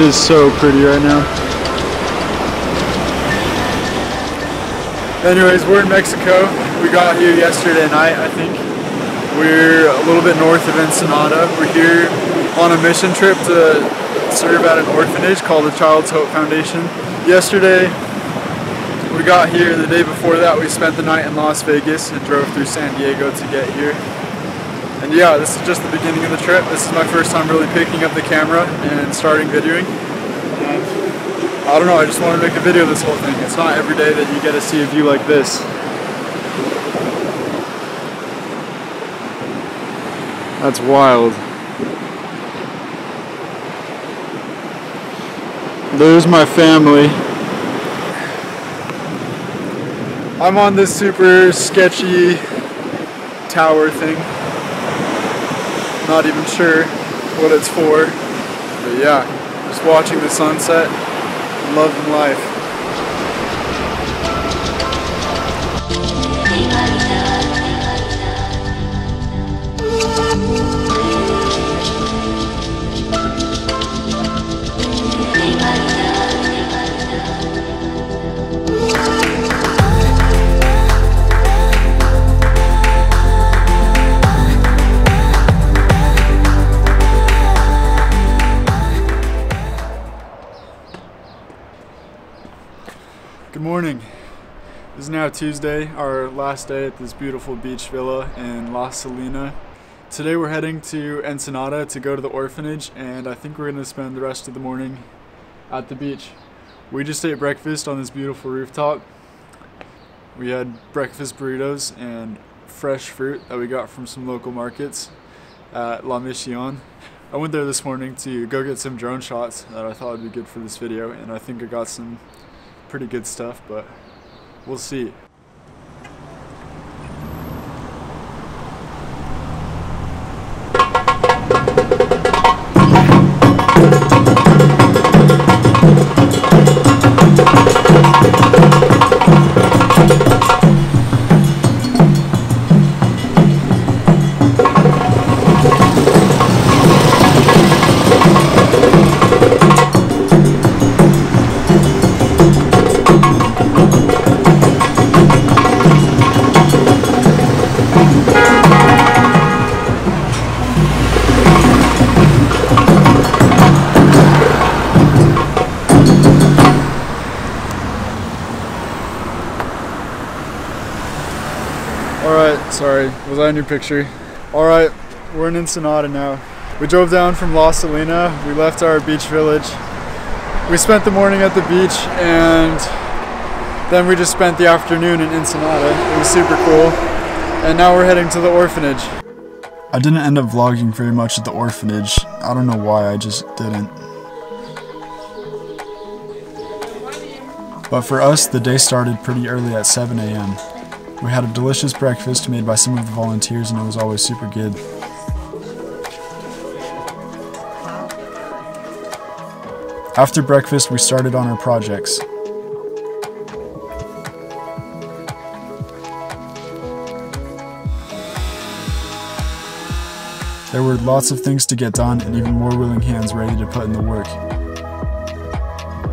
is so pretty right now. Anyways, we're in Mexico. We got here yesterday night, I think. We're a little bit north of Ensenada. We're here on a mission trip to serve at an orphanage called the Child's Hope Foundation. Yesterday, we got here. The day before that, we spent the night in Las Vegas and drove through San Diego to get here. And yeah, this is just the beginning of the trip. This is my first time really picking up the camera and starting videoing. And I don't know, I just want to make a video of this whole thing. It's not every day that you get to see a view like this. That's wild. There's my family. I'm on this super sketchy tower thing. Not even sure what it's for. But yeah, just watching the sunset, loving life. Good morning. This is now Tuesday, our last day at this beautiful beach villa in La Salina. Today we're heading to Ensenada to go to the orphanage, and I think we're going to spend the rest of the morning at the beach. We just ate breakfast on this beautiful rooftop. We had breakfast burritos and fresh fruit that we got from some local markets at La Mission. I went there this morning to go get some drone shots that I thought would be good for this video, and I think I got some pretty good stuff, but we'll see. Sorry, was I in your picture? Alright, we're in Ensenada now. We drove down from La Salina, we left our beach village. We spent the morning at the beach and then we just spent the afternoon in Ensenada. It was super cool. And now we're heading to the orphanage. I didn't end up vlogging very much at the orphanage. I don't know why, I just didn't. But for us, the day started pretty early at 7 a.m. We had a delicious breakfast made by some of the volunteers and it was always super good. After breakfast, we started on our projects. There were lots of things to get done and even more willing hands ready to put in the work.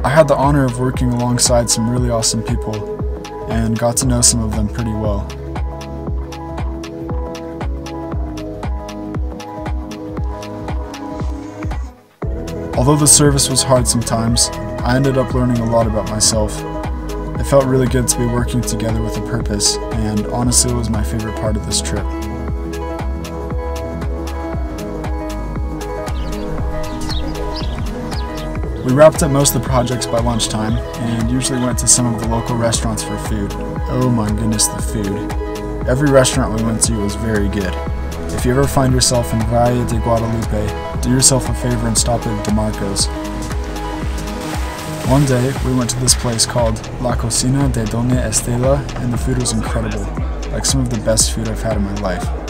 I had the honor of working alongside some really awesome people and got to know some of them pretty well. Although the service was hard sometimes, I ended up learning a lot about myself. It felt really good to be working together with a purpose, and honestly it was my favorite part of this trip. We wrapped up most of the projects by lunchtime and usually went to some of the local restaurants for food. Oh my goodness, the food. Every restaurant we went to was very good. If you ever find yourself in Valle de Guadalupe, do yourself a favor and stop at DeMarco's. One day, we went to this place called La Cocina de Doña Estela and the food was incredible, like some of the best food I've had in my life.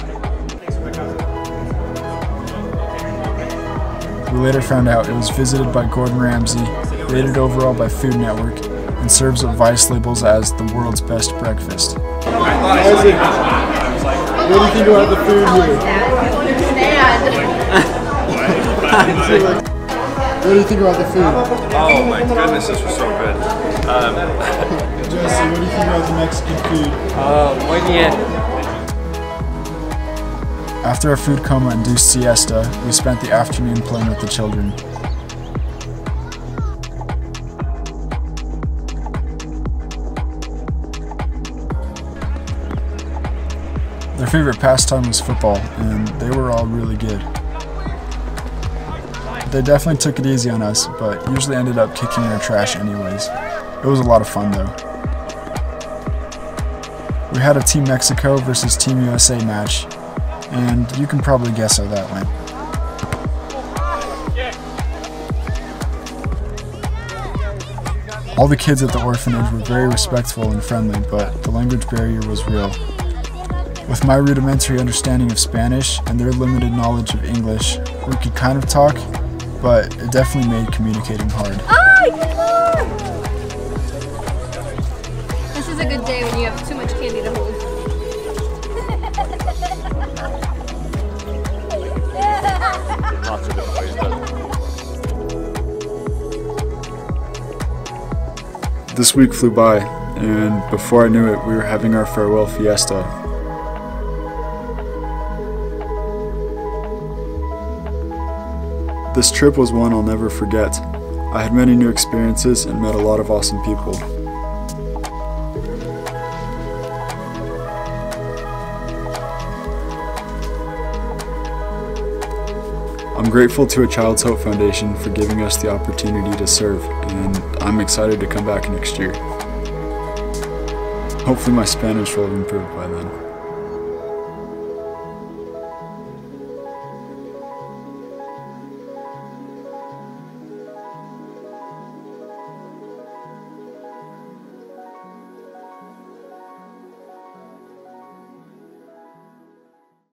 We later found out it was visited by Gordon Ramsay, rated overall by Food Network, and serves what Vice labels as the world's best breakfast. Isaac, what do you think about the food here? What do you think about the food? Oh my goodness, this was so good. Um, Jesse, what do you think about the Mexican food? muy bien. After a food coma induced siesta, we spent the afternoon playing with the children. Their favorite pastime was football, and they were all really good. They definitely took it easy on us, but usually ended up kicking our trash anyways. It was a lot of fun though. We had a Team Mexico versus Team USA match, and you can probably guess how that went. All the kids at the orphanage were very respectful and friendly, but the language barrier was real. With my rudimentary understanding of Spanish and their limited knowledge of English, we could kind of talk, but it definitely made communicating hard. This is a good day when you have too much candy to hold. This week flew by, and before I knew it, we were having our farewell fiesta. This trip was one I'll never forget. I had many new experiences and met a lot of awesome people. I'm grateful to a Child's Hope Foundation for giving us the opportunity to serve, and I'm excited to come back next year. Hopefully, my Spanish will have improved by then.